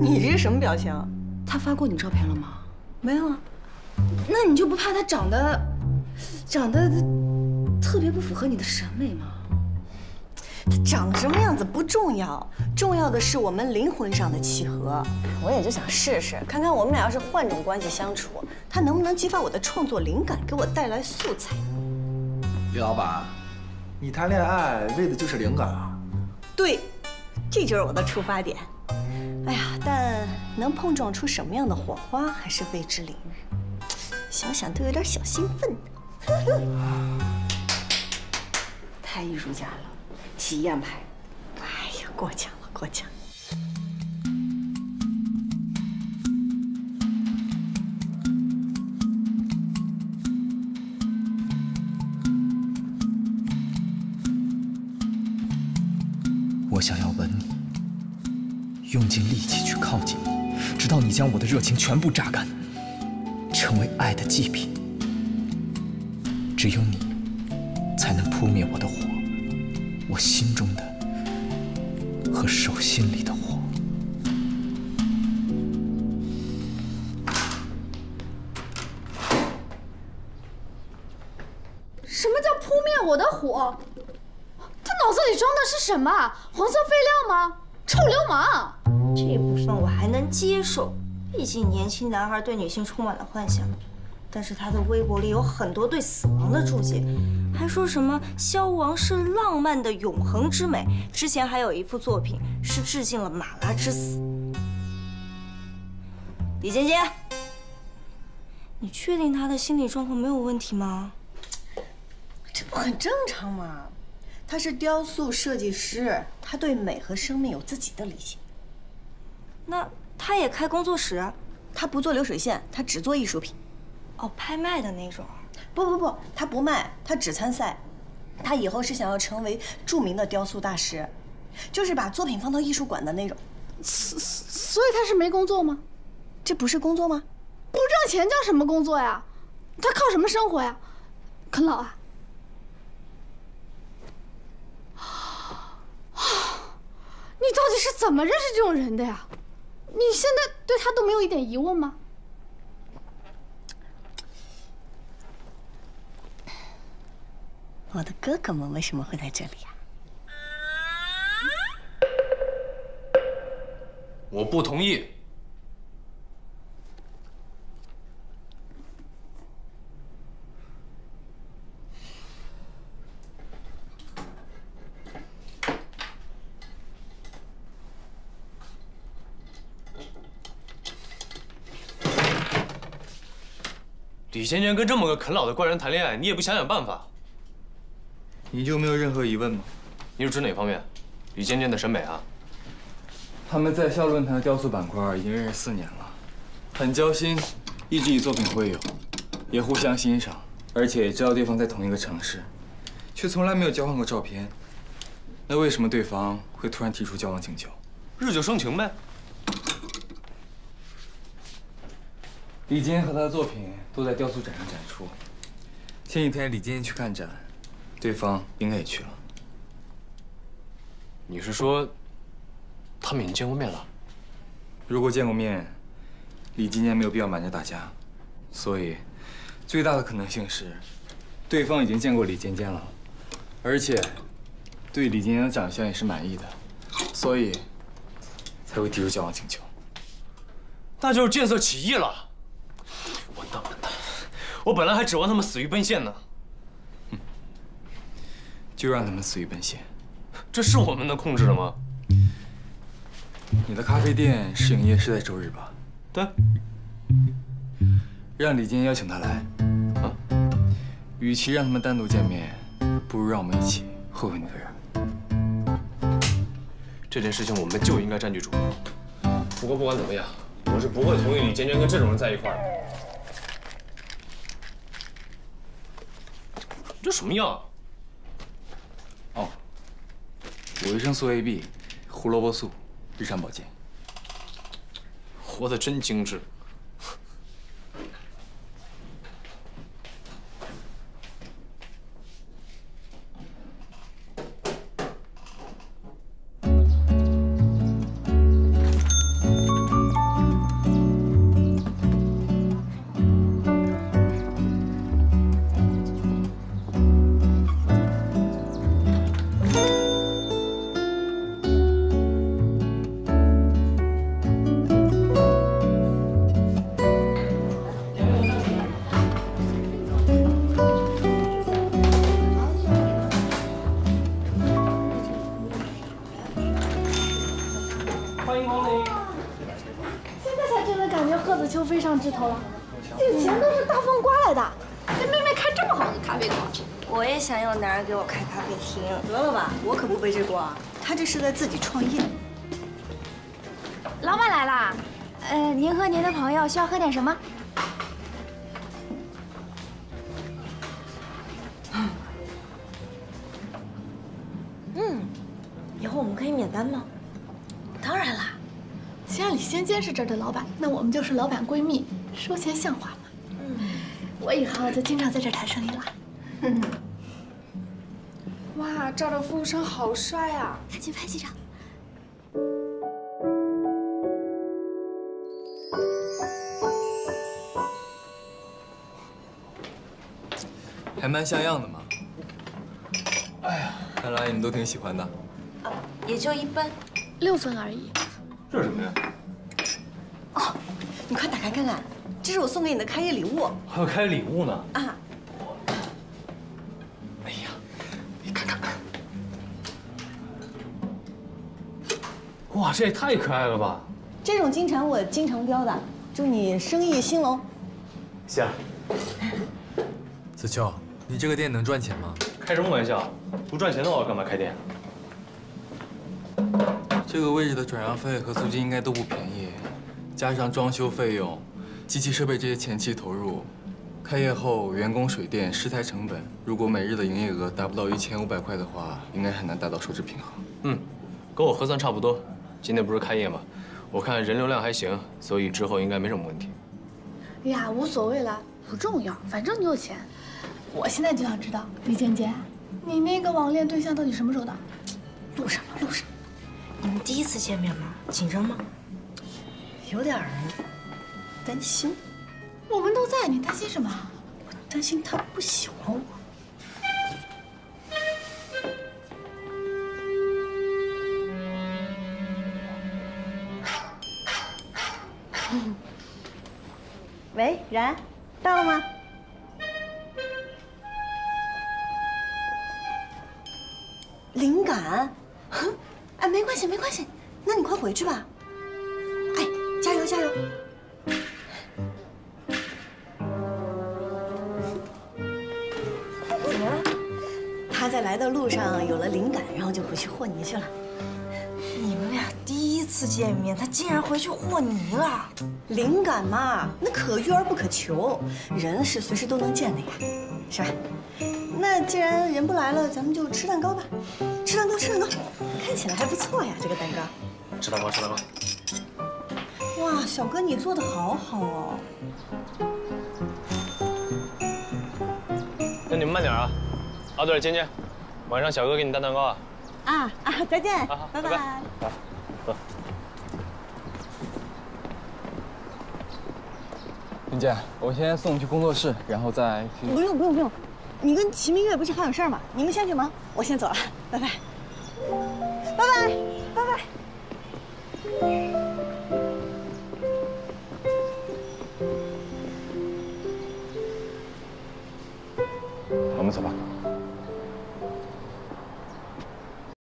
你这是什么表情？他发过你照片了吗？没有啊。那你就不怕他长得长得特别不符合你的审美吗？他长什么样子不重要，重要的是我们灵魂上的契合。我也就想试试，看看我们俩要是换种关系相处，他能不能激发我的创作灵感，给我带来素材。李老板，你谈恋爱为的就是灵感啊？对，这就是我的出发点。哎呀，但能碰撞出什么样的火花还是未知领域，想想都有点小兴奋 太艺术家了，体验派。哎呀，过奖了，过奖。我想要吻你，用尽力气去靠近你，直到你将我的热情全部榨干，成为爱的祭品。只有你，才能扑灭我的火，我心中的和手心里的火。什么叫扑灭我的火？他脑子里装的是什么？黄色废料吗？臭流氓！这部分我还能接受，毕竟年轻男孩对女性充满了幻想。但是他的微博里有很多对死亡的注解，还说什么消亡是浪漫的永恒之美。之前还有一幅作品是致敬了马拉之死。李尖尖，你确定他的心理状况没有问题吗？这不很正常吗？他是雕塑设计师，他对美和生命有自己的理解。那他也开工作室？他不做流水线，他只做艺术品。哦，拍卖的那种？不不不，他不卖，他只参赛。他以后是想要成为著名的雕塑大师，就是把作品放到艺术馆的那种。所所以他是没工作吗？这不是工作吗？不挣钱叫什么工作呀？他靠什么生活呀？啃老啊？你到底是怎么认识这种人的呀？你现在对他都没有一点疑问吗？我的哥哥们为什么会在这里呀？我不同意。李娟娟跟这么个啃老的怪人谈恋爱，你也不想想办法？你就没有任何疑问吗？你是指哪方面？李娟娟的审美啊？他们在校论坛的雕塑板块已经认识四年了，很交心，一直以作品会友，也互相欣赏，而且也知道对方在同一个城市，却从来没有交换过照片。那为什么对方会突然提出交往请求？日久生情呗。李金和他的作品都在雕塑展上展出。前几天李金去看展，对方应该也去了。你是说，他们已经见过面了？如果见过面，李今年没有必要瞒着大家，所以最大的可能性是，对方已经见过李尖尖了，而且对李尖尖的长相也是满意的，所以才会提出交往请求。那就是见色起意了。我本来还指望他们死于奔现呢。就让他们死于奔现。这是我们能控制的吗？你的咖啡店试营业是在周日吧？对。让李坚邀请他来。啊。与其让他们单独见面，不如让我们一起会会那个人。这件事情我们就应该占据主动。不过不管怎么样，我是不会同意李尖尖跟这种人在一块儿的。这什么药？哦，维生素 AB，胡萝卜素，日常保健。活得真精致。欢迎光临。现在才真的感觉贺子秋飞上枝头了，以前都是大风刮来的。这妹妹开这么好的咖啡馆，我也想要男人给我开咖啡厅。得了吧，我可不背这锅，他这是在自己创业。老板来啦，呃，您和您的朋友需要喝点什么？嗯，以后我们可以免单吗？当然啦，既然李仙坚是这儿的老板，那我们就是老板闺蜜，收钱像话吗。嗯，我以后就经常在这儿谈生意了。嗯，哇，这儿的服务生好帅啊！赶紧拍几张。还蛮像样的嘛。哎呀，看来你们都挺喜欢的。也就一般。六分而已。这是什么呀？哦，你快打开看看，这是我送给你的开业礼物还有开业礼物呢。啊！哎呀，你看看。哇，这也太可爱了吧！这种金蝉我经常雕的，祝你生意兴隆。谢了。子秋，你这个店能赚钱吗？开什么玩笑？不赚钱的话，我干嘛开店？这个位置的转让费和租金应该都不便宜，加上装修费用、机器设备这些前期投入，开业后员工、水电、食材成本，如果每日的营业额达不到一千五百块的话，应该很难达到收支平衡。嗯，跟我核算差不多。今天不是开业吗？我看人流量还行，所以之后应该没什么问题。哎呀，无所谓了，不重要，反正你有钱。我现在就想知道，李尖尖，你那个网恋对象到底什么时候到？路上了，路上。你们第一次见面吗？紧张吗？有点儿担心。我们都在，你担心什么？我担心他不喜欢我。喂，然，到了吗？灵感？哼，哎，没关系，没关系，那你快回去吧。加油！怎么了？他在来的路上有了灵感，然后就回去和泥去了。你们俩第一次见面，他竟然回去和泥了。灵感嘛，那可遇而不可求，人是随时都能见的呀，是吧？那既然人不来了，咱们就吃蛋糕吧。吃蛋糕，吃蛋糕，看起来还不错呀，这个蛋糕。吃蛋糕，吃蛋糕。哇，小哥你做的好好哦。那你们慢点啊。啊，对了，尖尖，晚上小哥给你带蛋糕啊。啊啊，再见，好，拜拜拜。好，走。林姐，我先送你去工作室，然后再去。不用不用不用，你跟齐明月不是还有事儿吗？你们先去忙，我先走了，拜拜。拜拜拜拜。我们走吧。